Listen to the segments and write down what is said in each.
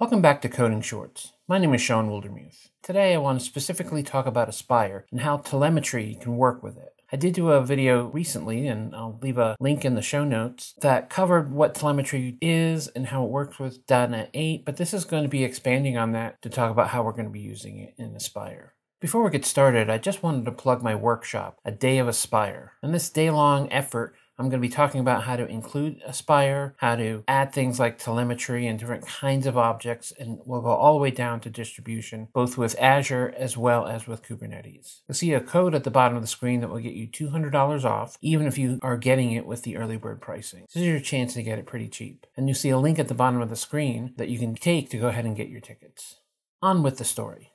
Welcome back to Coding Shorts. My name is Shawn Wildermuth. Today I want to specifically talk about Aspire and how telemetry can work with it. I did do a video recently, and I'll leave a link in the show notes, that covered what telemetry is and how it works with .NET 8, but this is going to be expanding on that to talk about how we're going to be using it in Aspire. Before we get started, I just wanted to plug my workshop, A Day of Aspire. And this day-long effort I'm going to be talking about how to include Aspire, how to add things like telemetry and different kinds of objects, and we'll go all the way down to distribution, both with Azure as well as with Kubernetes. You'll see a code at the bottom of the screen that will get you $200 off, even if you are getting it with the early bird pricing. This is your chance to get it pretty cheap. And you'll see a link at the bottom of the screen that you can take to go ahead and get your tickets. On with the story.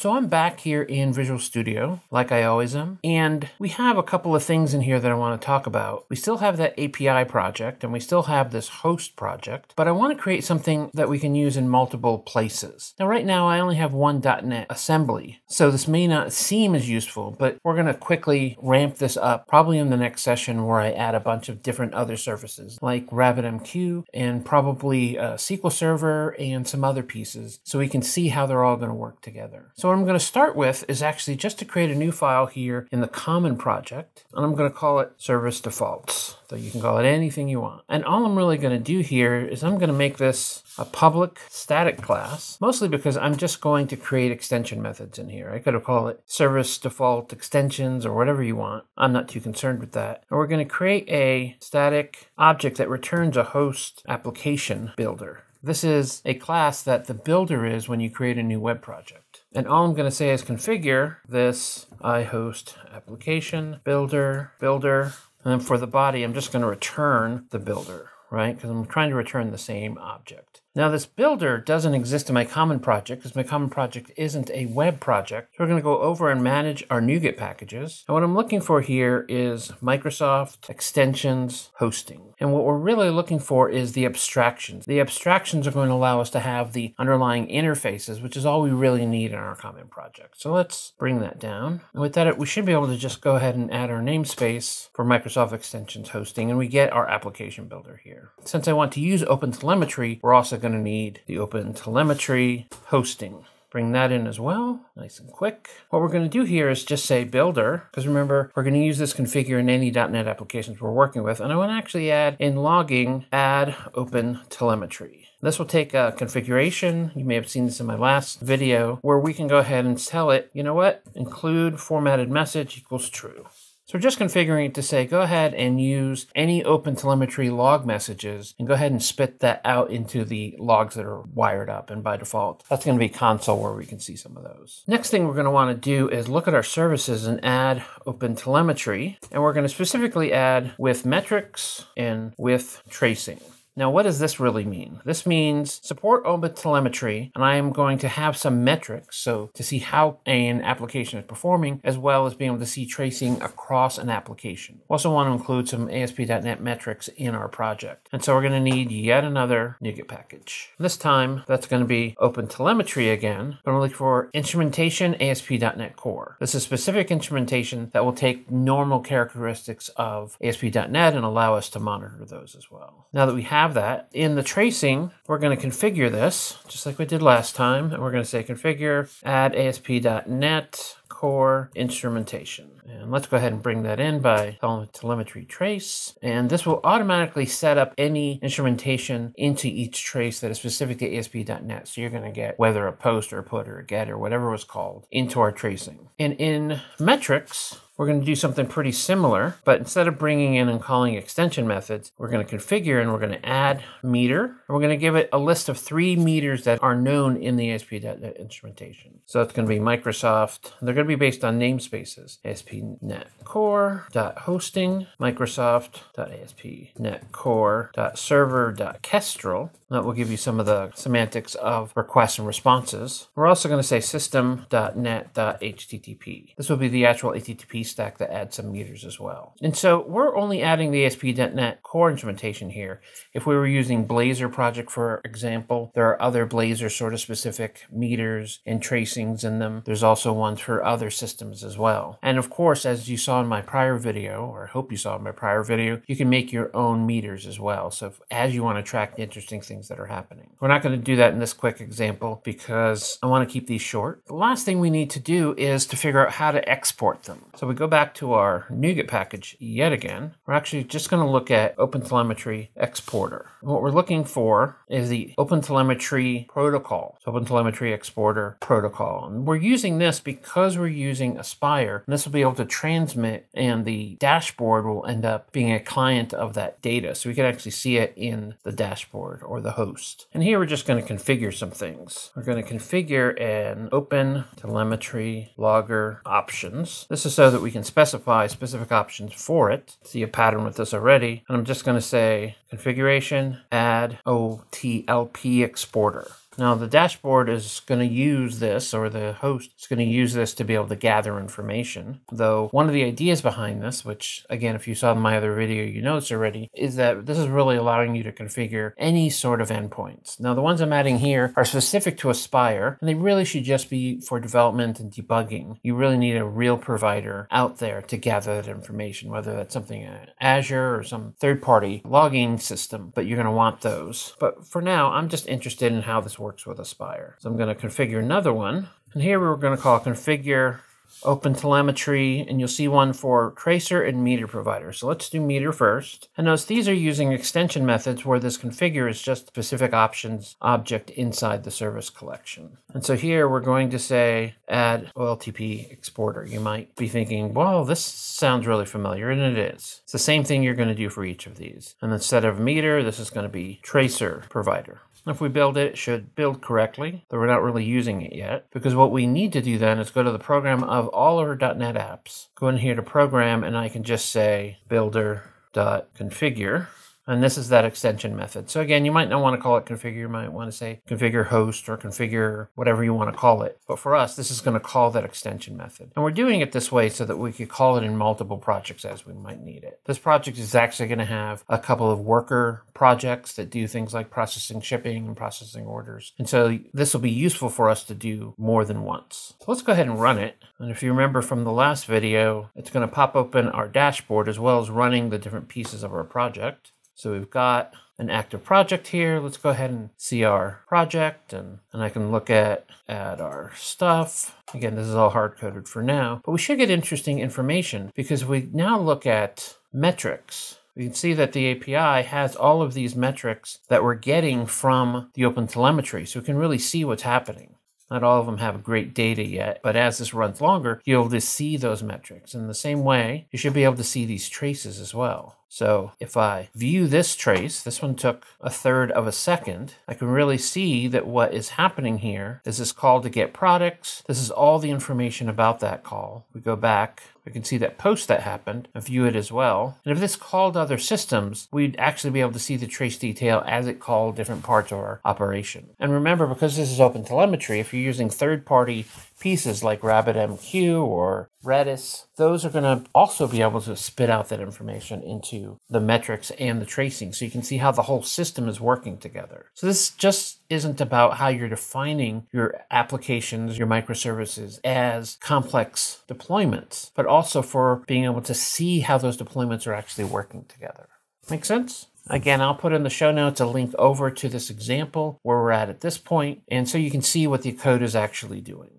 So I'm back here in Visual Studio, like I always am, and we have a couple of things in here that I want to talk about. We still have that API project, and we still have this host project, but I want to create something that we can use in multiple places. Now right now I only have one .NET assembly, so this may not seem as useful, but we're going to quickly ramp this up, probably in the next session where I add a bunch of different other services, like RabbitMQ, and probably SQL Server, and some other pieces, so we can see how they're all going to work together. So what I'm going to start with is actually just to create a new file here in the common project. And I'm going to call it service defaults. So you can call it anything you want. And all I'm really going to do here is I'm going to make this a public static class, mostly because I'm just going to create extension methods in here. I could have called it service default extensions or whatever you want. I'm not too concerned with that. And we're going to create a static object that returns a host application builder. This is a class that the builder is when you create a new web project. And all I'm going to say is configure this iHost application builder builder. And then for the body, I'm just going to return the builder, right? Because I'm trying to return the same object. Now this builder doesn't exist in my common project because my common project isn't a web project. So we're going to go over and manage our NuGet packages. And what I'm looking for here is Microsoft extensions hosting. And what we're really looking for is the abstractions. The abstractions are going to allow us to have the underlying interfaces, which is all we really need in our common project. So let's bring that down. And with that, we should be able to just go ahead and add our namespace for Microsoft extensions hosting, and we get our application builder here. Since I want to use OpenTelemetry, we're also going to need the Open Telemetry hosting. Bring that in as well, nice and quick. What we're going to do here is just say builder, because remember, we're going to use this configure in any .NET applications we're working with, and I want to actually add in logging, add open telemetry. This will take a configuration. You may have seen this in my last video, where we can go ahead and tell it, you know what, include formatted message equals true. So we're just configuring it to say, go ahead and use any OpenTelemetry log messages and go ahead and spit that out into the logs that are wired up. And by default, that's going to be console where we can see some of those. Next thing we're going to want to do is look at our services and add OpenTelemetry. And we're going to specifically add with metrics and with tracing. Now, what does this really mean? This means support OpenTelemetry, and I am going to have some metrics, so to see how an application is performing, as well as being able to see tracing across an application. We also want to include some ASP.NET metrics in our project. And so we're going to need yet another NuGet package. This time, that's going to be OpenTelemetry again, but I'm looking for instrumentation ASP.NET Core. This is specific instrumentation that will take normal characteristics of ASP.NET and allow us to monitor those as well. Now that we have have that. In the tracing, we're going to configure this, just like we did last time. And we're going to say configure add ASP.NET core instrumentation. And let's go ahead and bring that in by telemetry trace. And this will automatically set up any instrumentation into each trace that is specific to ASP.NET. So you're going to get whether a post or a put or a get or whatever was called into our tracing. And in metrics, we're going to do something pretty similar, but instead of bringing in and calling extension methods, we're going to configure and we're going to add meter. And we're going to give it a list of three meters that are known in the ASP.NET instrumentation. So it's going to be Microsoft. They're to be based on namespaces. ASP.NET Core.hosting, Microsoft.ASP.NET Core.server.kestrel. That will give you some of the semantics of requests and responses. We're also going to say system.net.http. This will be the actual HTTP stack that adds some meters as well. And so we're only adding the ASP.NET Core instrumentation here. If we were using Blazor project, for example, there are other Blazor sort of specific meters and tracings in them. There's also ones for other systems as well. And of course, as you saw in my prior video, or I hope you saw in my prior video, you can make your own meters as well. So if, as you want to track the interesting things that are happening. We're not going to do that in this quick example because I want to keep these short. The last thing we need to do is to figure out how to export them. So we go back to our NuGet package yet again. We're actually just going to look at OpenTelemetry Exporter. What we're looking for is the OpenTelemetry protocol. So OpenTelemetry Exporter protocol. And we're using this because we're using Aspire. And this will be able to transmit and the dashboard will end up being a client of that data. So we can actually see it in the dashboard or the host. And here we're just going to configure some things. We're going to configure an Open Telemetry Logger options. This is so that we can specify specific options for it. See a pattern with this already. And I'm just going to say configuration, add OTLP exporter. Now the dashboard is going to use this, or the host is going to use this to be able to gather information. Though one of the ideas behind this, which again, if you saw my other video, you know this already, is that this is really allowing you to configure any sort of endpoints. Now the ones I'm adding here are specific to Aspire, and they really should just be for development and debugging. You really need a real provider out there to gather that information, whether that's something in Azure or some third-party logging system, but you're going to want those. But for now, I'm just interested in how this works with Aspire. So I'm going to configure another one. And here we're going to call configure open telemetry, and you'll see one for tracer and meter provider. So let's do meter first. And notice these are using extension methods where this configure is just specific options object inside the service collection. And so here we're going to say add OLTP exporter. You might be thinking, well, this sounds really familiar, and it is. It's the same thing you're going to do for each of these. And instead of meter, this is going to be tracer provider. If we build it, it should build correctly, though we're not really using it yet. Because what we need to do then is go to the program of all of our .NET apps. Go in here to program, and I can just say builder.configure. And this is that extension method. So again, you might not want to call it configure. You might want to say configure host or configure whatever you want to call it. But for us, this is going to call that extension method. And we're doing it this way so that we could call it in multiple projects as we might need it. This project is actually going to have a couple of worker projects that do things like processing shipping and processing orders. And so this will be useful for us to do more than once. So let's go ahead and run it. And if you remember from the last video, it's going to pop open our dashboard as well as running the different pieces of our project. So we've got an active project here. Let's go ahead and see our project and, and I can look at, at our stuff. Again, this is all hard coded for now, but we should get interesting information because we now look at metrics. We can see that the API has all of these metrics that we're getting from the open telemetry. So we can really see what's happening. Not all of them have great data yet, but as this runs longer, you'll be able to see those metrics. In the same way, you should be able to see these traces as well. So if I view this trace, this one took a third of a second, I can really see that what is happening here is this is called to get products. This is all the information about that call. We go back, we can see that post that happened and view it as well. And if this called other systems, we'd actually be able to see the trace detail as it called different parts of our operation. And remember, because this is open telemetry, if you're using third-party pieces like RabbitMQ or Redis, those are going to also be able to spit out that information into the metrics and the tracing so you can see how the whole system is working together. So this just isn't about how you're defining your applications, your microservices as complex deployments, but also for being able to see how those deployments are actually working together. Make sense? Again, I'll put in the show notes a link over to this example where we're at at this point, and so you can see what the code is actually doing.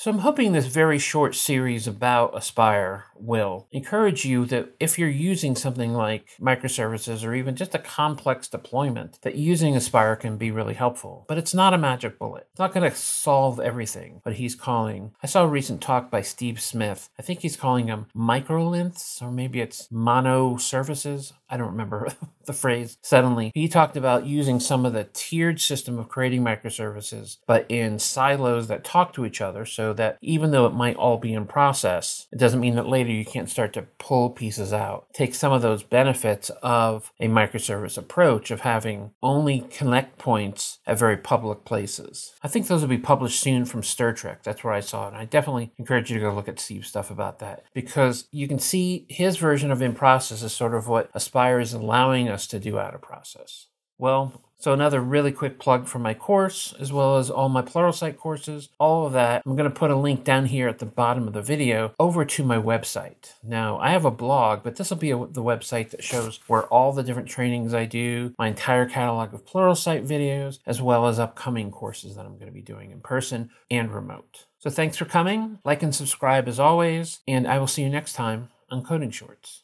So I'm hoping this very short series about Aspire will encourage you that if you're using something like microservices or even just a complex deployment, that using Aspire can be really helpful. But it's not a magic bullet. It's not going to solve everything, but he's calling. I saw a recent talk by Steve Smith. I think he's calling them microlinths, or maybe it's mono services. I don't remember the phrase suddenly. He talked about using some of the tiered system of creating microservices, but in silos that talk to each other so that even though it might all be in process, it doesn't mean that later you can't start to pull pieces out. Take some of those benefits of a microservice approach of having only connect points at very public places. I think those will be published soon from Stir Trek. That's where I saw it. And I definitely encourage you to go look at Steve's stuff about that because you can see his version of in process is sort of what Aspire is allowing us to do out of process. Well, so another really quick plug for my course, as well as all my Pluralsight courses, all of that. I'm going to put a link down here at the bottom of the video over to my website. Now, I have a blog, but this will be a, the website that shows where all the different trainings I do, my entire catalog of Pluralsight videos, as well as upcoming courses that I'm going to be doing in person and remote. So thanks for coming. Like and subscribe as always, and I will see you next time on Coding Shorts.